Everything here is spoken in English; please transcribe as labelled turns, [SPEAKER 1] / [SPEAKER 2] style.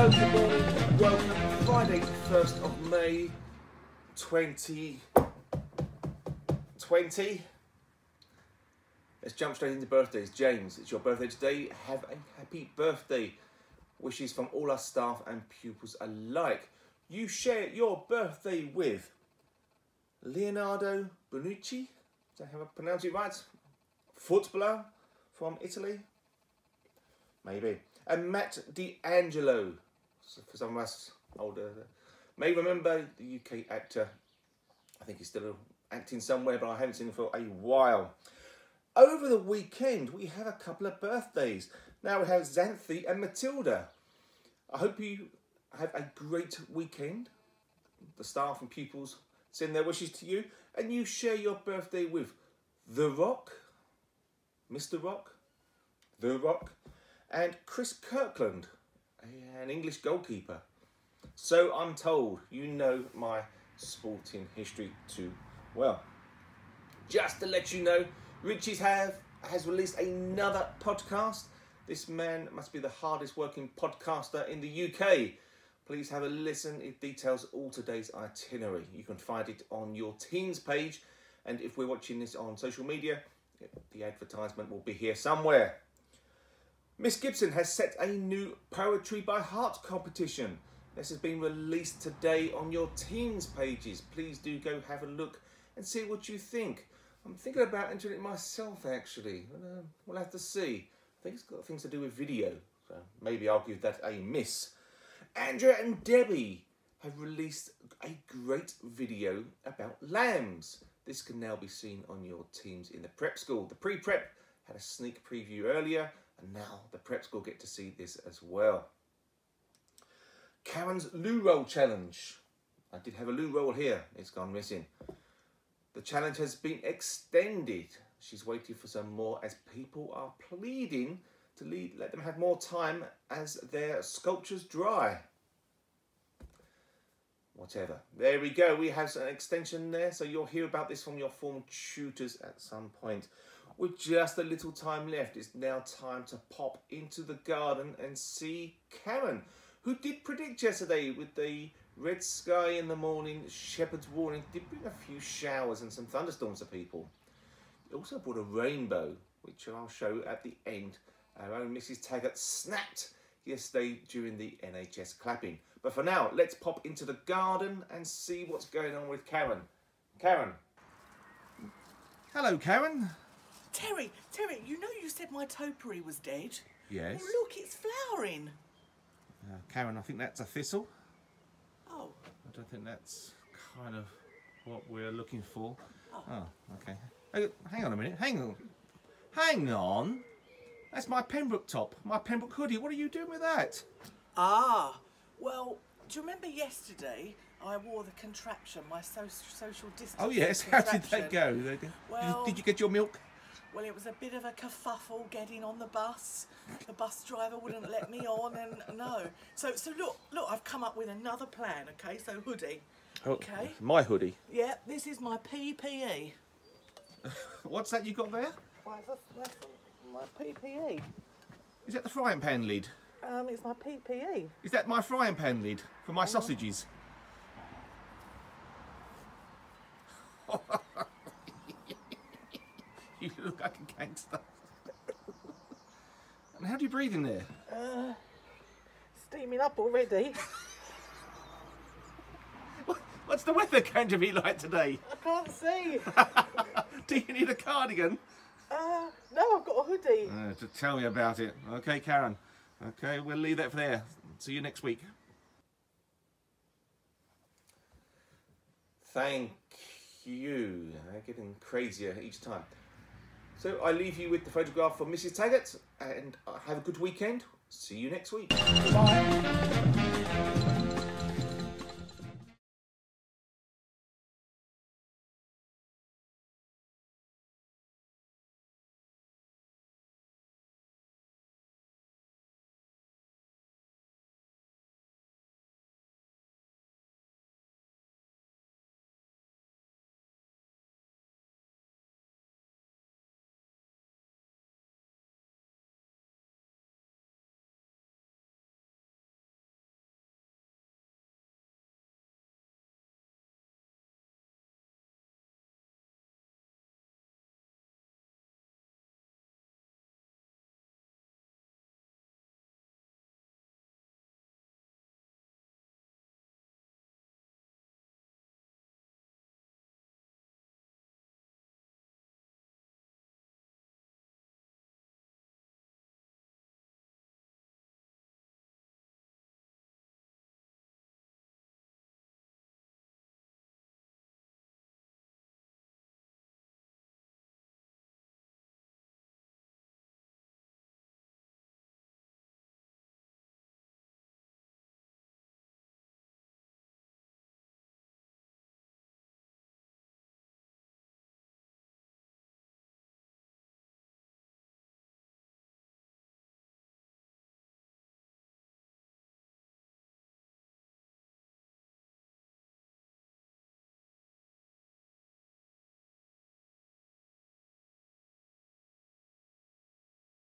[SPEAKER 1] Friday, 1st of May 2020. Let's jump straight into birthdays. James, it's your birthday today. Have a happy birthday. Wishes from all our staff and pupils alike. You share your birthday with Leonardo Bonucci. Did I have I pronounced it right? Footballer from Italy. Maybe. And Matt Di Angelo. So for some of us older, may remember the UK actor. I think he's still acting somewhere, but I haven't seen him for a while. Over the weekend, we have a couple of birthdays. Now we have Xanthi and Matilda. I hope you have a great weekend. The staff and pupils send their wishes to you, and you share your birthday with The Rock, Mr. Rock, The Rock, and Chris Kirkland, an English goalkeeper. So I'm told you know my sporting history too well. Just to let you know, Richie's have has released another podcast. This man must be the hardest working podcaster in the UK. Please have a listen. It details all today's itinerary. You can find it on your Teams page, and if we're watching this on social media, the advertisement will be here somewhere. Miss Gibson has set a new Poetry by Heart competition. This has been released today on your Teams pages. Please do go have a look and see what you think. I'm thinking about entering it myself actually. Uh, we'll have to see. I think it's got things to do with video, so maybe I'll give that a miss. Andrea and Debbie have released a great video about lambs. This can now be seen on your teams in the prep school. The pre-prep had a sneak preview earlier, and now the prep school get to see this as well. Karen's loo roll challenge. I did have a loo roll here. It's gone missing. The challenge has been extended. She's waiting for some more as people are pleading to lead, let them have more time as their sculptures dry. Whatever. There we go. We have an extension there, so you'll hear about this from your form tutors at some point. With just a little time left, it's now time to pop into the garden and see Karen, who did predict yesterday with the red sky in the morning, shepherd's warning, did bring a few showers and some thunderstorms to people. It also brought a rainbow, which I'll show at the end. Our own Mrs. Taggart snapped yesterday during the NHS clapping. But for now, let's pop into the garden and see what's going on with Karen. Karen. Hello, Karen.
[SPEAKER 2] Terry, Terry, you know you said my topiary was dead?
[SPEAKER 1] Yes.
[SPEAKER 2] Well, look, it's flowering.
[SPEAKER 1] Uh, Karen, I think that's a thistle.
[SPEAKER 2] Oh,
[SPEAKER 1] I don't think that's kind of what we're looking for.
[SPEAKER 2] Oh.
[SPEAKER 1] Oh, okay. Hey, hang on a minute. Hang on. Hang on. That's my Pembroke top, my Pembroke hoodie. What are you doing with that?
[SPEAKER 2] ah. Well, do you remember yesterday I wore the contraption, my so- social distance?
[SPEAKER 1] Oh yes. How did that go?
[SPEAKER 2] Well-
[SPEAKER 1] did you get your milk?
[SPEAKER 2] Well, it was a bit of a kerfuffle getting on the bus. The bus driver wouldn't let me on, and no. So, so look, look, I've come up with another plan. Okay, so hoodie.
[SPEAKER 1] Oh,
[SPEAKER 2] Okay.
[SPEAKER 1] My hoodie.
[SPEAKER 2] Yeah, this is my. PPE.
[SPEAKER 1] What's that you got there?
[SPEAKER 2] Why, that's, that's my PPE.
[SPEAKER 1] Is that the frying pan lid?
[SPEAKER 2] Um, it's my PPE.
[SPEAKER 1] Is that my frying pan lid for my sausages? you look like a gangster. and how do you breathe in there?
[SPEAKER 2] Uh, steaming up already.
[SPEAKER 1] What's the weather going to be like today?
[SPEAKER 2] I can't see.
[SPEAKER 1] do you need a cardigan?
[SPEAKER 2] Uh, no, I've got a hoodie.
[SPEAKER 1] Uh, to tell me about it. Okay, Karen. Okay, we'll leave that for there. See you next week. Thank you. I'm getting crazier each time. So I leave you with the photograph from Mrs. Taggart and uh, have a good weekend. See you next week. Bye.